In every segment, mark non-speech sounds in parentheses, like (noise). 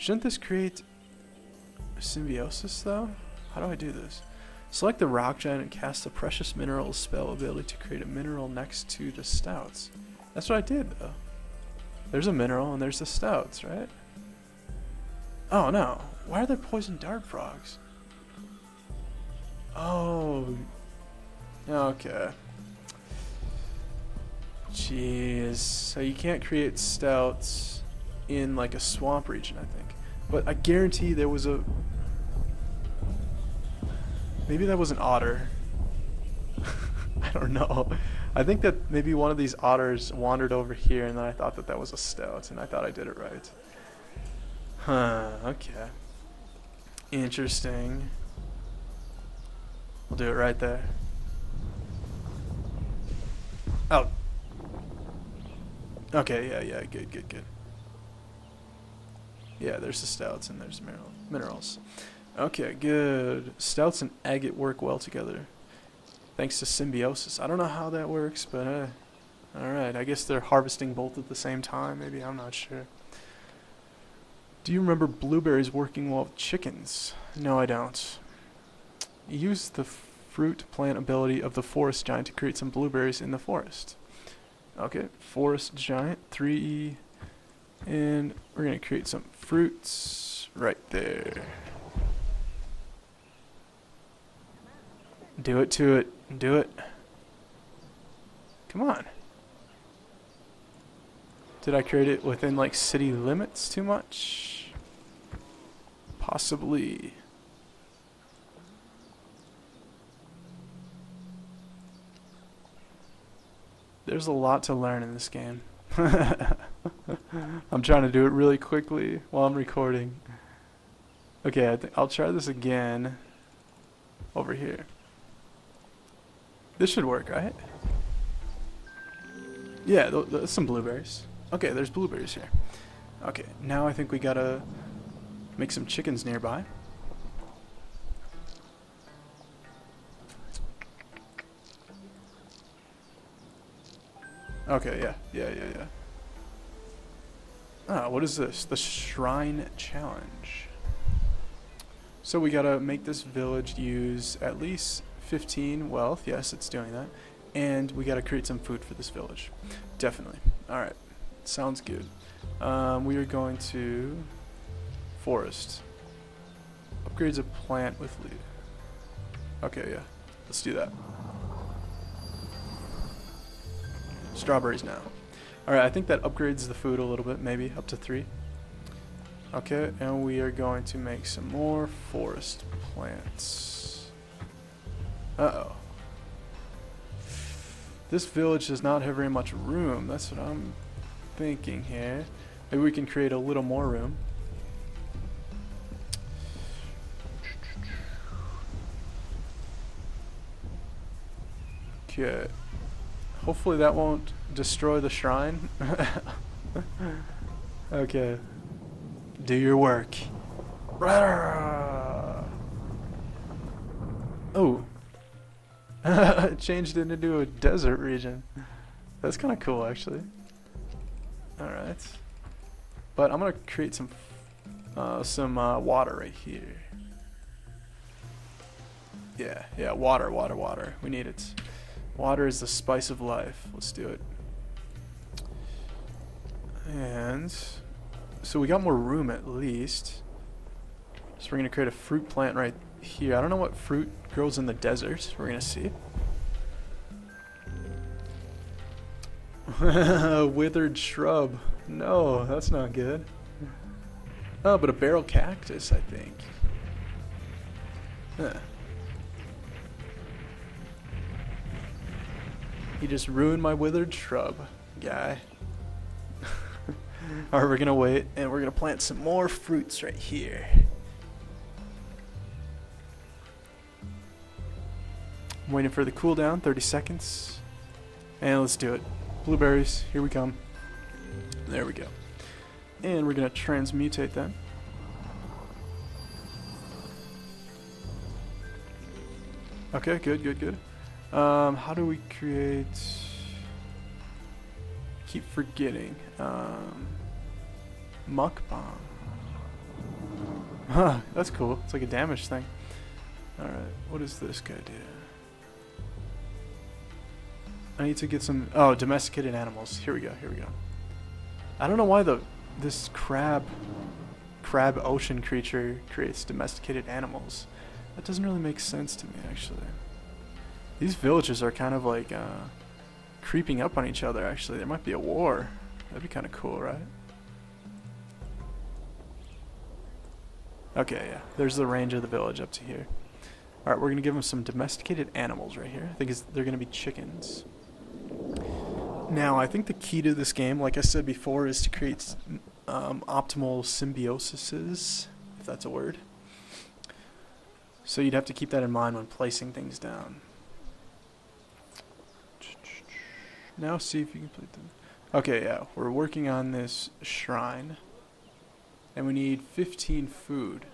Shouldn't this create symbiosis though? How do I do this? Select the rock giant and cast the precious mineral spell ability to create a mineral next to the stouts. That's what I did though. There's a mineral and there's the stouts, right? Oh no. Why are there poison dart frogs? Oh. Okay. Jeez. So you can't create stouts in like a swamp region, I think. But I guarantee there was a... Maybe that was an otter. (laughs) I don't know. I think that maybe one of these otters wandered over here and then I thought that that was a stout and I thought I did it right. Huh, okay. Interesting. We'll do it right there. Oh. Okay, yeah, yeah, good, good, good. Yeah, there's the stouts and there's mineral minerals. Okay, good. Stouts and agate work well together. Thanks to symbiosis. I don't know how that works, but uh, alright. I guess they're harvesting both at the same time. Maybe, I'm not sure. Do you remember blueberries working well with chickens? No, I don't. Use the fruit plant ability of the forest giant to create some blueberries in the forest. Okay, forest giant, 3E. And we're going to create some fruits right there. Do it to it. Do it. Come on. Did I create it within like city limits too much? Possibly. There's a lot to learn in this game. (laughs) Mm-hmm. I'm trying to do it really quickly while I'm recording. Okay, I think I'll try this again over here. This should work, right? Yeah, th th some blueberries. Okay, there's blueberries here. Okay, now I think we gotta make some chickens nearby. Okay, yeah, yeah, yeah, yeah. Ah, what is this? The Shrine Challenge. So we gotta make this village use at least 15 wealth. Yes, it's doing that. And we gotta create some food for this village. Definitely. Alright. Sounds good. Um, we are going to forest. Upgrades a plant with lead. Okay, yeah. Let's do that. Strawberries now. Alright, I think that upgrades the food a little bit, maybe up to three. Okay, and we are going to make some more forest plants. Uh-oh. This village does not have very much room. That's what I'm thinking here. Maybe we can create a little more room. Okay. Hopefully that won't destroy the shrine. (laughs) okay. Do your work. Oh. (laughs) Changed it into a desert region. That's kind of cool, actually. Alright. But I'm going to create some uh, some uh, water right here. Yeah, yeah, water, water, water. We need it. Water is the spice of life. Let's do it. And so we got more room at least. So we're going to create a fruit plant right here. I don't know what fruit grows in the desert. We're going to see. (laughs) Withered shrub. No, that's not good. Oh, but a barrel cactus, I think. Huh. He just ruined my withered shrub, guy. (laughs) Alright, we're gonna wait and we're gonna plant some more fruits right here. I'm waiting for the cooldown, 30 seconds. And let's do it. Blueberries, here we come. There we go. And we're gonna transmutate them. Okay, good, good, good. Um, how do we create... Keep forgetting. Um, muck bomb. Huh, that's cool. It's like a damage thing. Alright, what does this guy do? I need to get some... Oh, domesticated animals. Here we go, here we go. I don't know why the this crab crab ocean creature creates domesticated animals. That doesn't really make sense to me, actually. These villages are kind of like uh, creeping up on each other, actually. There might be a war. That'd be kind of cool, right? Okay, yeah. There's the range of the village up to here. Alright, we're going to give them some domesticated animals right here. I think they're going to be chickens. Now, I think the key to this game, like I said before, is to create um, optimal symbioses, if that's a word. So you'd have to keep that in mind when placing things down. Now see if you complete them. Okay, yeah, we're working on this shrine. And we need 15 food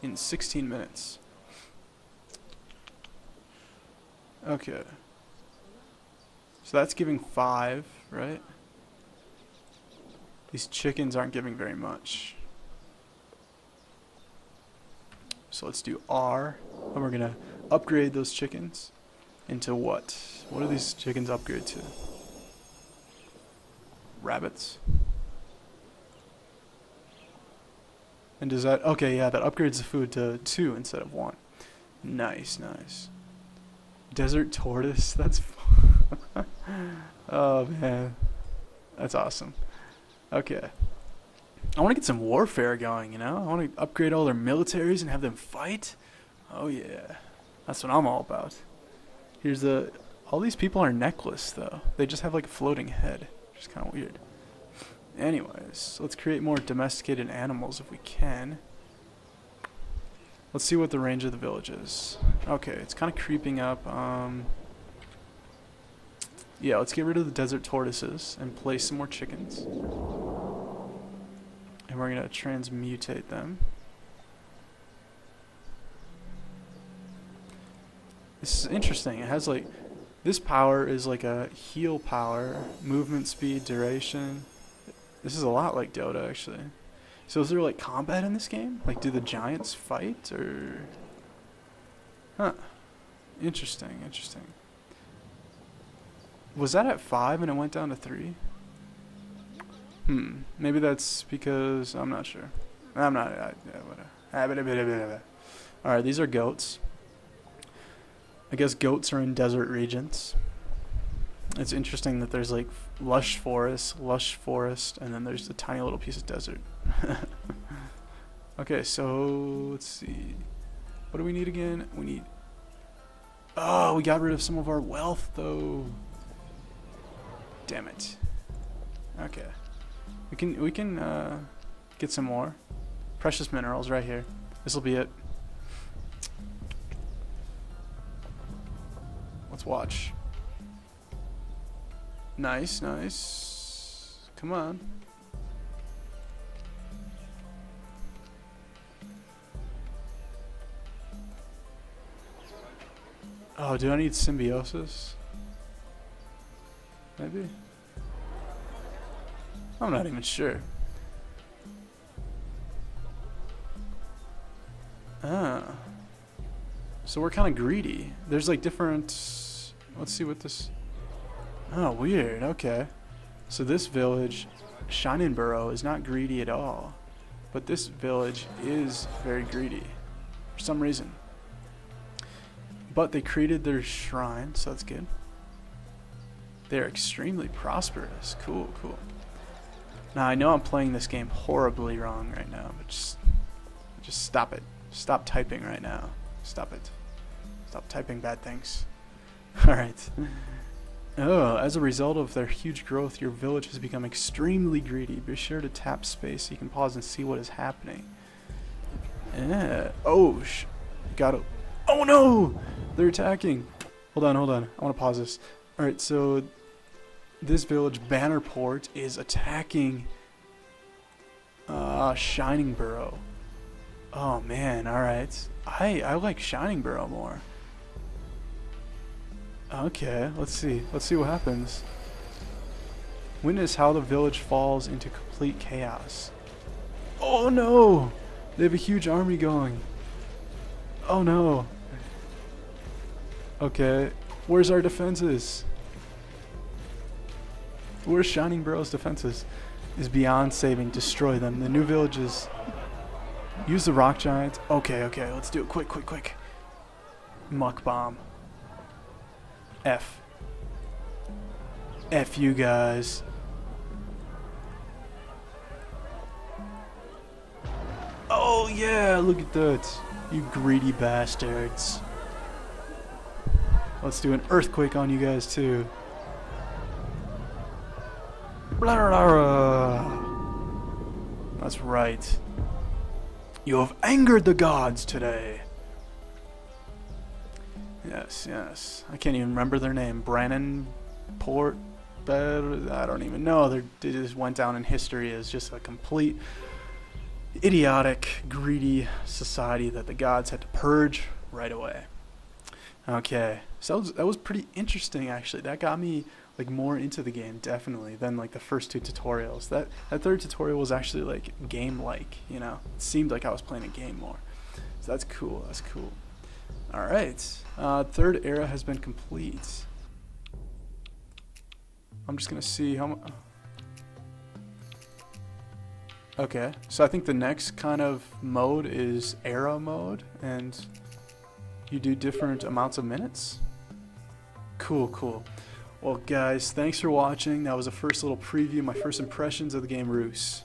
in 16 minutes. Okay. So that's giving 5, right? These chickens aren't giving very much. So let's do R, and we're going to upgrade those chickens into what? What do these chickens upgrade to? Rabbits? And does that... Okay, yeah, that upgrades the food to 2 instead of 1. Nice, nice. Desert tortoise? (laughs) That's... (laughs) oh, man. That's awesome. Okay. I want to get some warfare going, you know? I want to upgrade all their militaries and have them fight. Oh, yeah. That's what I'm all about. Here's the... All these people are necklace, though. They just have, like, a floating head. Which is kind of weird. Anyways, let's create more domesticated animals if we can. Let's see what the range of the village is. Okay, it's kind of creeping up. Um, yeah, let's get rid of the desert tortoises and place some more chickens. And we're going to transmutate them. This is interesting. It has like, this power is like a heal power, movement speed, duration. This is a lot like Dota actually. So is there like combat in this game? Like do the giants fight or... Huh. Interesting, interesting. Was that at 5 and it went down to 3? Hmm. Maybe that's because... I'm not sure. I'm not... I, yeah, whatever. Alright, these are goats. I guess goats are in desert regions. It's interesting that there's like lush forest, lush forest, and then there's a tiny little piece of desert. (laughs) okay, so let's see. What do we need again? We need... Oh, we got rid of some of our wealth, though. Damn it. Okay. We can we can uh, get some more precious minerals right here. This will be it. Let's watch. Nice, nice. Come on. Oh, do I need symbiosis? Maybe? I'm not even sure. Ah. So we're kind of greedy. There's like different... Let's see what this... Oh, weird. Okay. So this village, Shiningborough, is not greedy at all. But this village is very greedy. For some reason. But they created their shrine, so that's good. They're extremely prosperous. Cool, cool. Now I know I'm playing this game horribly wrong right now, but just just stop it. Stop typing right now. Stop it. Stop typing bad things. (laughs) Alright. Oh, as a result of their huge growth, your village has become extremely greedy. Be sure to tap space so you can pause and see what is happening. Yeah. Oh, sh got it. Oh no! They're attacking. Hold on, hold on. I want to pause this. Alright, so this village, Bannerport, is attacking uh, Shiningborough. Oh man, alright. I, I like Shiningborough more. Okay, let's see. Let's see what happens. Witness how the village falls into complete chaos. Oh no! They have a huge army going. Oh no. Okay, where's our defenses? Where's Shiningborough's defenses? Is beyond saving. Destroy them. The new villages. Use the rock giants. Okay, okay, let's do it quick, quick, quick. Muck bomb. F. F you guys. Oh yeah, look at that. You greedy bastards. Let's do an earthquake on you guys too. That's right. You have angered the gods today. Yes, yes. I can't even remember their name. Brannon Port. I don't even know. They're, they just went down in history as just a complete idiotic, greedy society that the gods had to purge right away. Okay, so that was, that was pretty interesting actually. That got me like more into the game definitely than like the first two tutorials. That that third tutorial was actually like game like, you know. It seemed like I was playing a game more. So that's cool. That's cool. All right. Uh, third era has been complete. I'm just gonna see how much. Okay, so I think the next kind of mode is era mode, and you do different amounts of minutes. Cool, cool. Well, guys, thanks for watching. That was a first little preview, my first impressions of the game Reus.